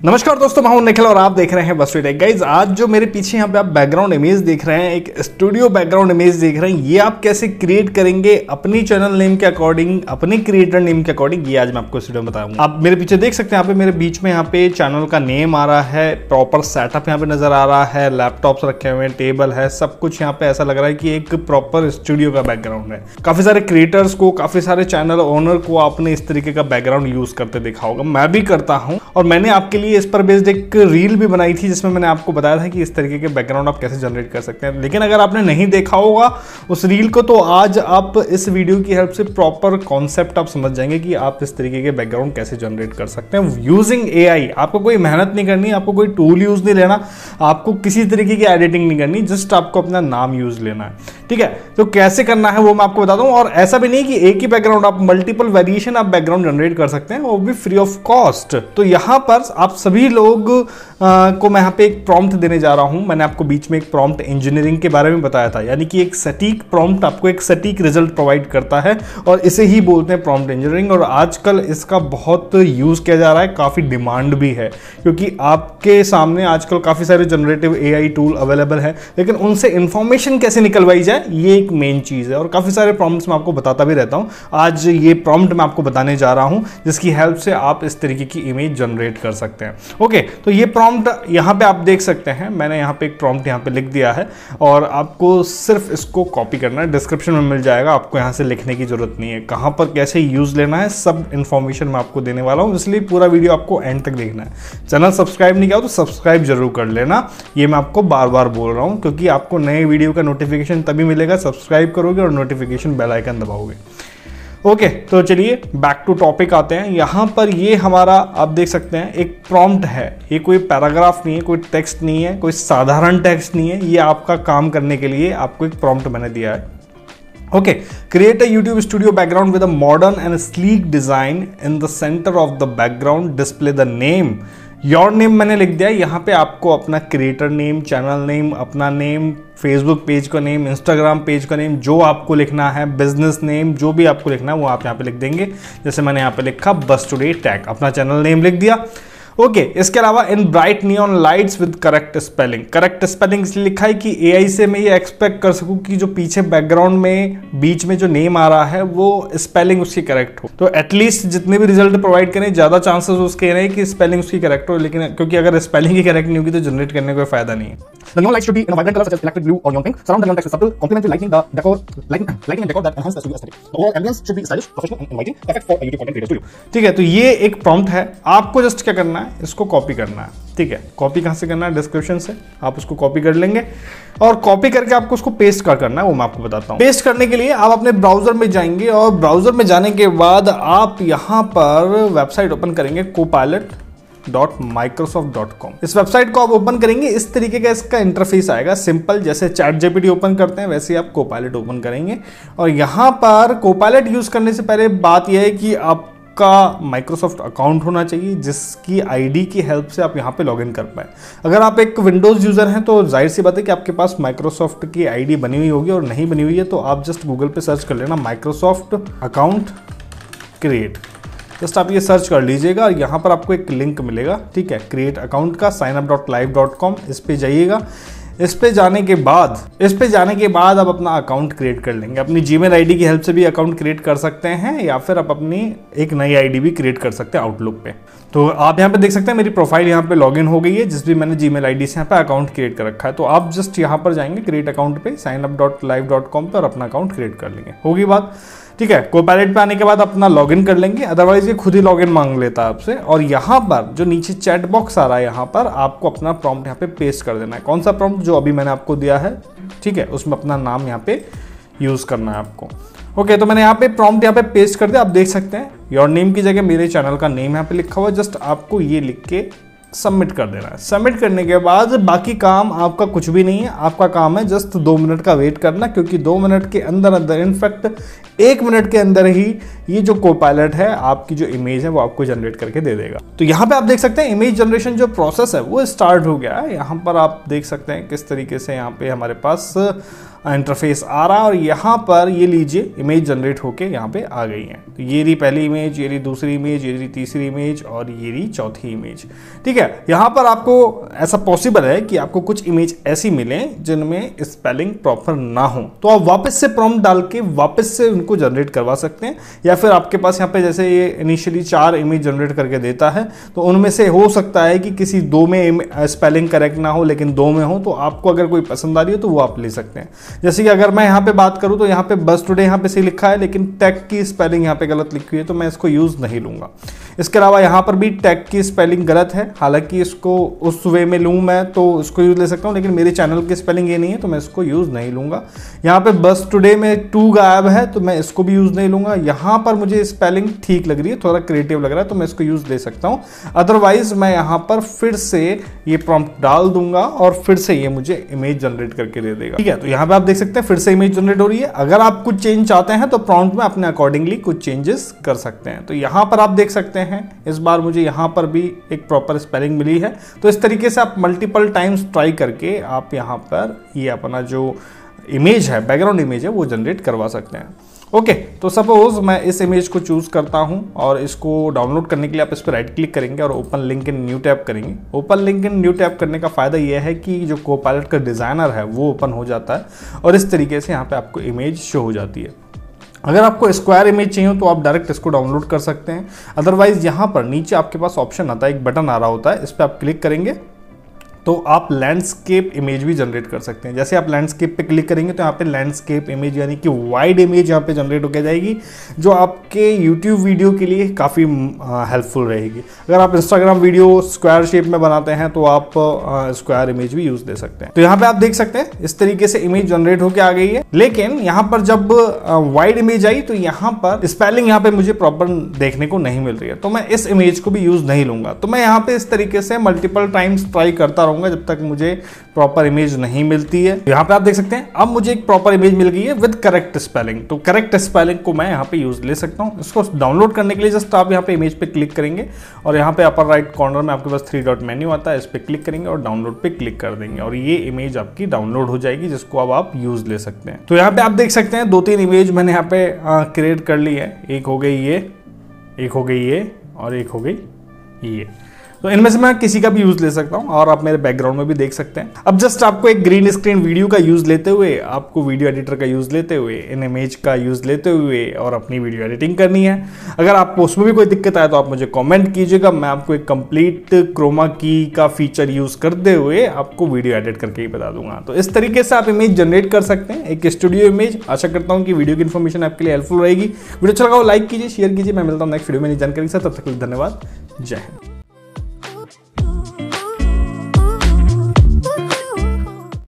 नमस्कार दोस्तों, मैं हूँ निखिल और आप देख रहे हैं बस टेक गाइज़ आज जो मेरे पीछे यहाँ पे आप बैकग्राउंड इमेज देख रहे हैं, एक स्टूडियो बैकग्राउंड इमेज देख रहे हैं, ये आप कैसे क्रिएट करेंगे अपनी चैनल नेम के अकॉर्डिंग अपने क्रिएटर नेम के अकॉर्डिंग ये आज मैं आपको स्टूडियो बताऊँगा। आप मेरे पीछे देख सकते हैं, यहाँ पे मेरे बीच में यहाँ पे चैनल का नेम आ रहा है प्रॉपर सेटअप यहाँ पे नज़र आ रहा है लैपटॉप रखे हुए हैं टेबल है, सब कुछ यहाँ पे ऐसा लग रहा है कि एक प्रॉपर स्टूडियो का बैकग्राउंड है। काफ़ी सारे क्रिएटर्स को, काफ़ी सारे चैनल ओनर को आपने इस तरीके का बैकग्राउंड यूज़ करते देखा होगा। मैं भी करता हूँ और मैंने आपके लिए इस पर बेस्ड एक रील भी बनाई थी, जिसमें मैंने आपको बताया था कि इस तरीके के बैकग्राउंड आप कैसे जनरेट कर सकते हैं। लेकिन अगर आपने नहीं देखा होगा उस रील को तो आज आप इस वीडियो की हेल्प से प्रॉपर कॉन्सेप्ट आप समझ जाएँगे कि आप इस तरीके के बैकग्राउंड कैसे जनरेट कर सकते हैं। यूजिंग ए आपको कोई मेहनत नहीं करनी, आपको कोई टूल यूज़ नहीं लेना, आपको किसी तरीके की एडिटिंग नहीं करनी जस्ट आपको अपना नाम यूज़ लेना है। ठीक है? तो कैसे करना है वो मैं आपको बता हूँ और ऐसा भी नहीं कि एक ही बैकग्राउंड आप मल्टीपल वेरिएशन आप बैकग्राउंड जनरेट कर सकते हैं वो भी फ्री ऑफ़ कॉस्ट तो यहाँ पर आप सभी लोग आ, को मैं यहाँ पे एक प्रॉम्प्ट देने जा रहा हूँ। मैंने आपको बीच में एक प्रॉम्प्ट इंजीनियरिंग के बारे में बताया था यानी कि एक सटीक प्रॉम्प्ट आपको एक सटीक रिज़ल्ट प्रोवाइड करता है और इसे ही बोलते हैं प्रॉम्प्ट इंजीनियरिंग और आजकल इसका बहुत यूज़ किया जा रहा है काफ़ी डिमांड भी है क्योंकि आपके सामने आजकल काफ़ी सारे जनरेटिव एआई टूल अवेलेबल है लेकिन उनसे इंफॉर्मेशन कैसे निकलवाई जाए ये एक मेन चीज़ है। और काफ़ी सारे प्रॉम्प्ट्स मैं आपको बताता भी रहता हूँ। आज ये प्रॉम्प्ट मैं आपको बताने जा रहा हूँ, जिसकी हेल्प से आप इस तरीके की इमेज जनरेट कर सकते हैं। ओके तो ये प्रॉम्प्ट यहाँ पे आप देख सकते हैं। मैंने यहाँ पे एक प्रॉम्प्ट यहाँ पे लिख दिया है। और आपको सिर्फ़ इसको कॉपी करना है। डिस्क्रिप्शन में मिल जाएगा। आपको यहाँ से लिखने की ज़रूरत नहीं है। कहाँ पर कैसे यूज़ लेना है, सब इन्फॉर्मेशन मैं आपको देने वाला हूँ। इसलिए पूरा वीडियो आपको एंड तक देखना है। चैनल सब्सक्राइब नहीं किया तो सब्सक्राइब ज़रूर कर लेना। ये मैं आपको बार बार बोल रहा हूँ, क्योंकि आपको नए वीडियो का नोटिफिकेशन तभी मिलेगा सब्सक्राइब करोगे और नोटिफिकेशन बेल आइकन दबाओगे। ओके तो चलिए बैक टू टॉपिक आते हैं। यहाँ पर ये हमारा, आप देख सकते हैं, एक प्रॉम्प्ट है। ये कोई पैराग्राफ नहीं है, कोई टेक्स्ट नहीं है, कोई साधारण टेक्स्ट नहीं है। ये आपका काम करने के लिए आपको एक प्रॉम्प्ट मैंने दिया है। Okay create a YouTube studio background with a modern and sleek design in the centre of the background display the name your name मैंने लिख दिया, यहाँ पे आपको अपना क्रिएटर नेम चैनल नेम अपना नेम फेसबुक पेज का नेम इंस्टाग्राम पेज का नेम जो आपको लिखना है बिज़नेस नेम जो भी आपको लिखना है, वो आप यहाँ पे लिख देंगे। जैसे मैंने यहाँ पे लिखा बस टूडे टैग अपना चैनल नेम लिख दिया। ओके इसके अलावा in bright neon lights with correct spelling correct spelling इसलिए लिखा है कि एआई से मैं ये एक्सपेक्ट कर सकूँ कि जो पीछे बैकग्राउंड में, बीच में जो नेम आ रहा है, वो स्पेलिंग उसकी करेक्ट हो. तो एटलीस्ट जितने भी रिज़ल्ट प्रोवाइड करें, ज़्यादा चांसेस उसके रहे कि स्पेलिंग उसकी करेक्ट हो, लेकिन क्योंकि अगर स्पेलिंग ही करेक्ट नहीं होगी तो जनरेट करने का फ़ायदा नहीं है. The neon lights should be in a vibrant color such as electric blue or neon pink. Surround the neon text with subtle, complementary lighting, the decor, lighting, lighting and decor that enhance the studio aesthetic. The overall ambience should be stylish, professional and inviting, perfect for a YouTube content creator studio. ठीक है तो ये एक prompt है आपको just क्या करना है इसको कॉपी करना है ठीक है कॉपी कहाँ से करना है डिस्क्रिप्शन से आप उसको कॉपी कर लेंगे और कॉपी करके आपको उसको पेस्ट कर करना है वो मैं आपको बताता हूँ पेस्ट करने के लिए आप अपने ब्राउज़र में जाएँगे और ब्राउज़र में जाने के बाद आप यहाँ पर वेबसाइट ओपन करेंगे को कॉम इस वेबसाइट को आप ओपन करेंगे, इस तरीके का इसका इंटरफेस आएगा सिंपल जैसे चैट जेपीटी ओपन करते हैं, वैसे ही आप कोपायलट ओपन करेंगे। और यहाँ पर कोपायलट यूज़ करने से पहले बात यह है कि आप का माइक्रोसॉफ्ट अकाउंट होना चाहिए, जिसकी आईडी की हेल्प से आप यहाँ पे लॉगिन कर पाए। अगर आप एक विंडोज़ यूज़र हैं तो ज़ाहिर सी बात है कि आपके पास माइक्रोसॉफ्ट की आईडी बनी हुई होगी, और नहीं बनी हुई है तो आप जस्ट गूगल पे सर्च कर लेना माइक्रोसॉफ्ट अकाउंट क्रिएट जस्ट आप ये सर्च कर लीजिएगा और यहाँ पर आपको एक लिंक मिलेगा, ठीक है? क्रिएट अकाउंट का sign up dot live dot com इस पर जाइएगा। इस पे जाने के बाद, इस पे जाने के बाद आप अपना अकाउंट क्रिएट कर लेंगे। अपनी जीमेल आईडी की हेल्प से भी अकाउंट क्रिएट कर सकते हैं या फिर आप अपनी एक नई आईडी भी क्रिएट कर सकते हैं आउटलुक पे। तो आप यहाँ पे देख सकते हैं मेरी प्रोफ़ाइल यहाँ पे लॉगिन हो गई है, जिस भी मैंने जीमेल आईडी से यहाँ पे अकाउंट क्रिएट कर रखा है। तो आप जस्ट यहाँ पर जाएँगे क्रिएट अकाउंट पे sign up dot live dot com पर अपना अकाउंट क्रिएट कर लेंगे। होगी बात। ठीक है को पैलेट पे आने के बाद अपना लॉगिन कर लेंगे। अदरवाइज़ ये खुद ही लॉगिन मांग लेता है आपसे। और यहाँ पर जो नीचे चैट बॉक्स आ रहा है यहाँ पर, आपको अपना प्रॉम्प्ट यहाँ पे पेस्ट कर देना है। कौन सा प्रॉम्प्ट जो अभी मैंने आपको दिया है? ठीक है, उसमें अपना नाम यहाँ पे यूज़ करना है आपको। ओके तो मैंने यहाँ पे प्रॉम्प्ट यहाँ पे पेस्ट कर दिया। आप देख सकते हैं योर नेम की जगह मेरे चैनल का नेम यहाँ पे लिखा हुआ है। जस्ट आपको ये लिख के सबमिट कर देना है। सबमिट करने के बाद बाकी काम आपका कुछ भी नहीं है। आपका काम है जस्ट दो मिनट का वेट करना, क्योंकि दो मिनट के अंदर अंदर इनफैक्ट एक मिनट के अंदर ही ये जो को पायलट है, आपकी जो इमेज है, वो आपको जनरेट करके दे देगा। तो यहाँ पे आप देख सकते हैं इमेज जनरेशन जो प्रोसेस है, वो स्टार्ट हो गया है। यहाँ पर आप देख सकते हैं किस तरीके से यहाँ पे हमारे पास इंटरफेस आ रहा है और यहाँ पर ये लीजिए इमेज जनरेट होके यहाँ पे आ गई है। तो ये रही पहली इमेज ये रही दूसरी इमेज ये रही तीसरी इमेज और ये रही चौथी इमेज ठीक है, यहाँ पर आपको ऐसा पॉसिबल है कि आपको कुछ इमेज ऐसी मिले जिनमें स्पेलिंग प्रॉपर ना हो। तो आप वापस से प्रॉम्प्ट डाल के वापस से उनको जनरेट करवा सकते हैं या फिर आपके पास यहाँ पे जैसे ये इनिशियली चार इमेज जनरेट करके देता है तो उनमें से हो सकता है कि किसी दो में स्पेलिंग करेक्ट ना हो, लेकिन दो में हो तो आपको अगर कोई पसंद आ रही हो तो वो आप ले सकते हैं। जैसे कि अगर मैं यहाँ पे बात करूँ तो यहाँ पे बस टुडे यहाँ पे सही लिखा है, लेकिन टेक की स्पेलिंग यहाँ पे गलत लिखी हुई है तो मैं इसको यूज़ नहीं लूँगा। इसके अलावा यहाँ पर भी टेक की स्पेलिंग गलत है। हालाँकि इसको उस वे में लूँ मैं तो इसको यूज़ ले सकता हूँ, लेकिन मेरे चैनल की स्पेलिंग ये नहीं है तो मैं इसको यूज़ नहीं लूँगा। यहाँ पे बस टुडे में टू गायब है तो मैं इसको भी यूज़ नहीं लूँगा। यहाँ पर मुझे स्पेलिंग ठीक लग रही है, थोड़ा क्रिएटिव लग रहा है तो मैं इसको यूज़ ले सकता हूँ। अदरवाइज़ मैं यहाँ पर फिर से ये प्रॉम्प्ट डाल दूँगा और फिर से ये मुझे इमेज जनरेट करके दे देगा। ठीक है तो यहाँ पे आप देख सकते हैं, फिर से इमेज जनरेट हो रही है। अगर आप कुछ चेंज चाहते हैं तो प्रॉम्प्ट में अपने अकॉर्डिंगली कुछ चेंजेस कर सकते हैं। तो यहाँ पर आप देख सकते हैं, इस बार मुझे यहाँ पर भी एक प्रॉपर स्पेलिंग मिली है। तो इस तरीके से आप मल्टीपल टाइम्स ट्राई करके आप यहाँ पर ये अपना जो इमेज है बैकग्राउंड इमेज है, वो जनरेट करवा सकते हैं। ओके तो सपोज़ मैं इस इमेज को चूज़ करता हूँ और इसको डाउनलोड करने के लिए आप इस पर राइट क्लिक करेंगे और open link in new tab करेंगे। Open link in new tab करने का फ़ायदा यह है कि जो को पायलट का डिज़ाइनर है, वो ओपन हो जाता है और इस तरीके से यहाँ पे आपको इमेज शो हो जाती है। अगर आपको स्क्वायर इमेज चाहिए तो आप डायरेक्ट इसको डाउनलोड कर सकते हैं। अदरवाइज़ यहाँ पर नीचे आपके पास ऑप्शन आता है, एक बटन आ रहा होता है, इस पर आप क्लिक करेंगे। तो आप लैंडस्केप इमेज भी जनरेट कर सकते हैं। जैसे आप लैंडस्केप पे क्लिक करेंगे तो यहाँ पे लैंडस्केप इमेज यानी कि वाइड इमेज यहाँ पे जनरेट होकर जाएगी, जो आपके यूट्यूब वीडियो के लिए काफ़ी हेल्पफुल रहेगी। अगर आप इंस्टाग्राम वीडियो स्क्वायर शेप में बनाते हैं तो आप स्क्वायर इमेज भी यूज़ दे सकते हैं। तो यहाँ पे आप देख सकते हैं, इस तरीके से इमेज जनरेट होकर आ गई है। लेकिन यहाँ पर जब वाइड इमेज आई तो यहाँ पर स्पेलिंग यहाँ पे मुझे प्रॉपर देखने को नहीं मिल रही है। तो मैं इस इमेज को भी यूज़ नहीं लूँगा। तो मैं यहाँ पे इस तरीके से मल्टीपल टाइम्स ट्राई करता रहूँगा। रहूँगा जब तक मुझे प्रॉपर इमेज नहीं मिलती है। यहाँ पे आप देख सकते हैं, अब मुझे एक प्रॉपर इमेज मिल गई है विद करेक्ट स्पेलिंग तो करेक्ट स्पेलिंग को मैं यहाँ पे यूज़ ले सकता हूँ। इसको डाउनलोड करने के लिए जस्ट आप यहाँ पे इमेज पे क्लिक करेंगे और यहाँ पे अपर राइट कॉर्नर में आपके पास थ्री डॉट मेन्यू आता है, इस पर क्लिक करेंगे और डाउनलोड पे क्लिक कर देंगे और ये इमेज आपकी डाउनलोड हो जाएगी, जिसको अब आप यूज़ ले सकते हैं। तो यहाँ पे आप देख सकते हैं दो तीन इमेज मैंने यहाँ पे क्रिएट कर ली है। एक हो गई ये, एक हो गई ये और एक हो गई ये। तो इनमें से मैं किसी का भी यूज़ ले सकता हूँ और आप मेरे बैकग्राउंड में भी देख सकते हैं। अब जस्ट आपको एक ग्रीन स्क्रीन वीडियो का यूज़ लेते हुए, आपको वीडियो एडिटर का यूज़ लेते हुए, इन इमेज का यूज़ लेते हुए और अपनी वीडियो एडिटिंग करनी है। अगर आपको उसमें भी कोई दिक्कत आए तो आप मुझे कॉमेंट कीजिएगा, मैं आपको एक कंप्लीट क्रोमा की का फीचर यूज़ करते हुए आपको वीडियो एडिट करके ही बता दूँगा। तो इस तरीके से आप इमेज जनरेट कर सकते हैं, एक स्टूडियो इमेज आशा करता हूँ कि वीडियो की इन्फॉर्मेशन आपके लिए हेल्पफुल रहेगी। वीडियो अच्छा लगा लाइक कीजिए शेयर कीजिए। मैं मिलता हूँ नेक्स्ट वीडियो में जानकारी से तब तक धन्यवाद। जय हिंद।